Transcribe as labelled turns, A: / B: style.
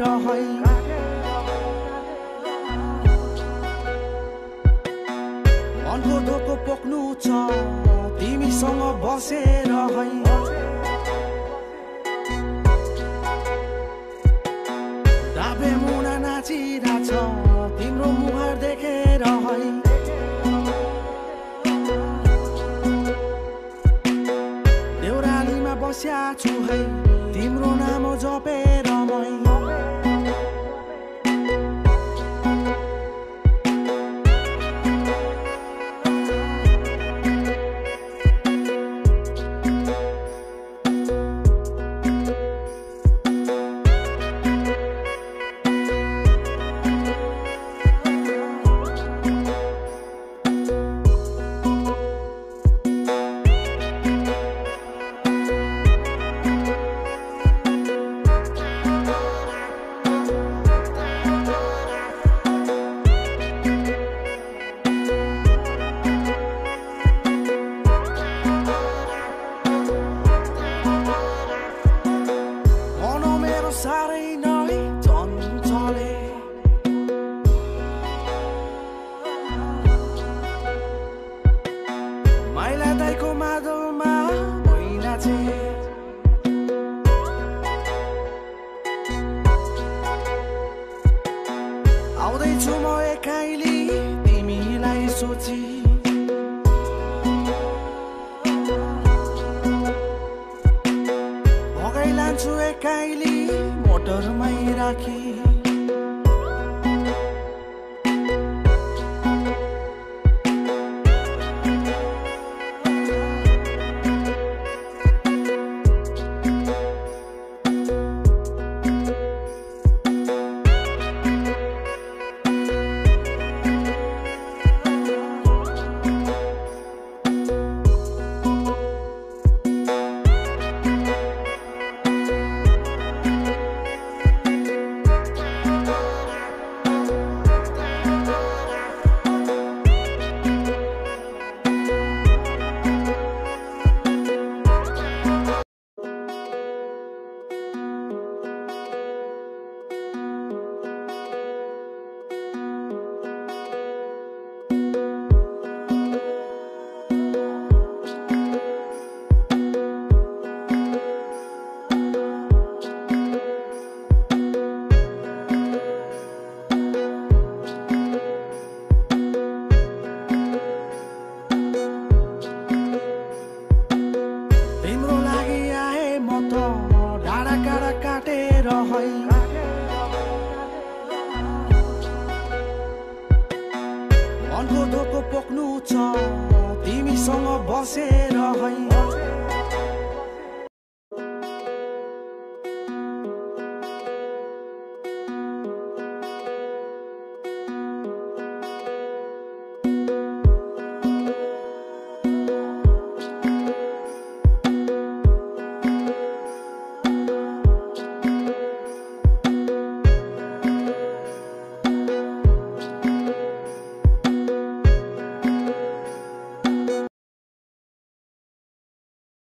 A: راهایی मन पोख्नु छ तिमीसँग बसेर है। डाबे मुना नाचिरहेछ तिम्रो मुहार देखेर है। देउरालीमा बस्या छु है तिम्रो नाम जपे 所知。लगाइ लान्छु एकाइली मोटरमै राखी पोख्नु छ। तिमीसँग बसेर